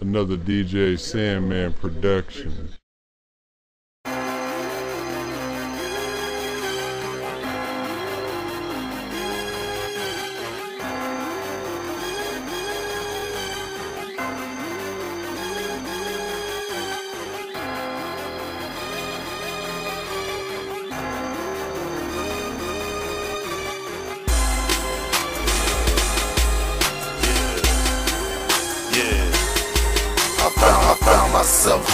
another DJ Sandman production.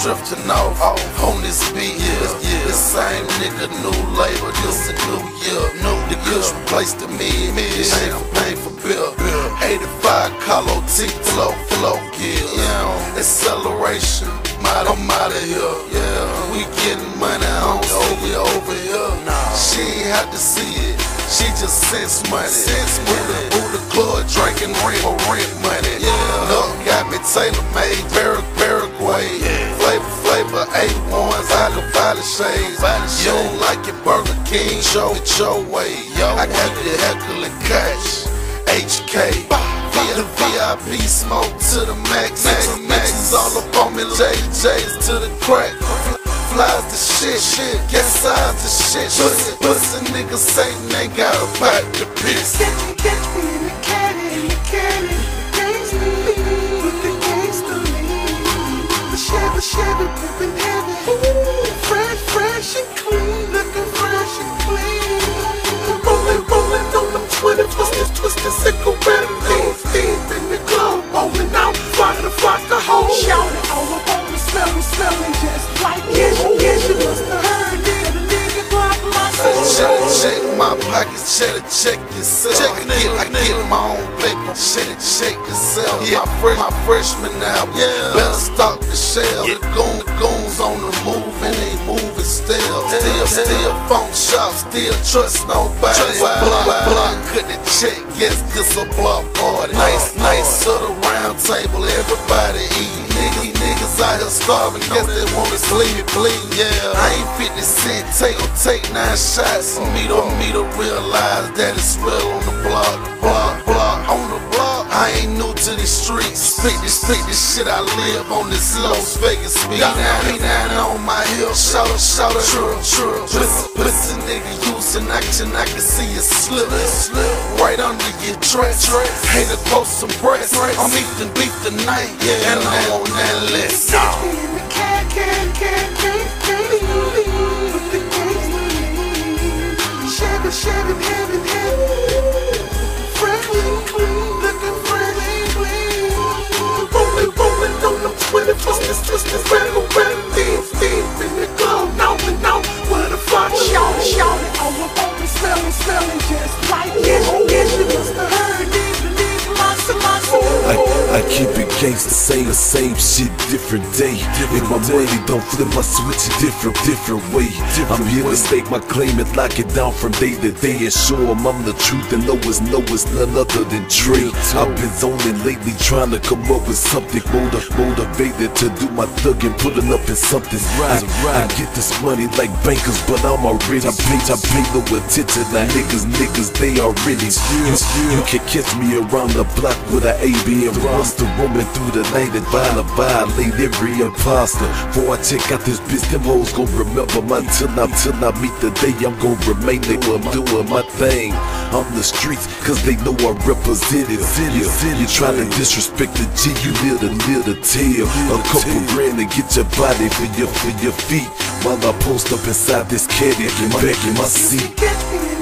Drifting off on this beat. Yeah, yeah. The same nigga, new label, this a new year. New the kush replaced the mid. This ain't for pain for bill. 85 Colo T flow, flow, yeah. Acceleration, might I'm out of here. Yeah, we getting money, I don't see it over here. She ain't had to see it. She just sense money. Sense money. Buddha club drinking for rent money. Yeah. Look, got me tailor made, shades. You don't like it, Burger King, show it your way. Yo, I got the Heckler and Koch. HK. Via the VIP smoke to the max. Max, all up on me. JJ's to the crack. Flies the shit, shit, get size the shit. Pussy, pussy niggas say they got a back to piss. Pockets, check, check yourself. Check I get, I get my own paper, check, check yourself. Yeah, my, fresh, my freshman album, better stop the shelf. The goon, the goons on the move and they moving still. Still, still phone shop, still trust nobody. Trust Block, block, cut the check, yes, this a block party. Nice, nice to the round table, everybody eat. Niggas, niggas out here starving, guess they wanna sleep, bleed, yeah. I ain't 50 cent, take or take nine shots me to, me to realize that it's real on the block, block, block, on the block. I ain't new to the streets, spit this, spit this shit I live on this Las Vegas beat. Down, down, on my hill, shout out, shout out, true, true. Pussy, pussy nigga using action, I can see it slip, slip. Right under your dress, hater close some breasts. I'm eating beef tonight, yeah, and I'm on that list. Catch gangsta, same, the same shit, different day. If my money don't flip, I switch a different, different way. I'm here to stake my claim and lock it down from day to day and show 'em I'm the truth and know it's no, it's none other than Trae. I've been zoning lately, trying to come up with something motiv- motivated to do my thug and putting up in something right. I, I get this money like bankers, but I'm already paid. I pay no attention to niggas, niggas, they already you, you can catch me around the block with an AB and roster, roaming through the night and violate, violate every imposter. Before I check out this bitch, them hoes gon' remember my till I till I meet the day I'm gon' remain They I'm doing my thing on the streets, cause they know I represent it. You, you try to disrespect the G, you near the near the tail. A couple grand to get your body for your for your feet. While I post up inside this caddy, get back in my seat.